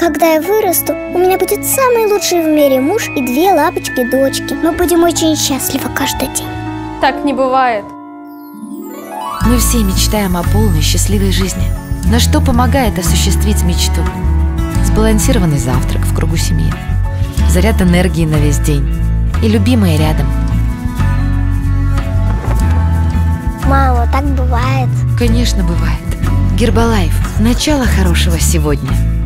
Когда я вырасту, у меня будет самый лучший в мире муж и две лапочки-дочки. Мы будем очень счастливы каждый день. Так не бывает. Мы все мечтаем о полной счастливой жизни. Но что помогает осуществить мечту? Сбалансированный завтрак в кругу семьи, заряд энергии на весь день и любимые рядом. Мама, так бывает. Конечно, бывает. Гербалайф. Начало хорошего сегодня.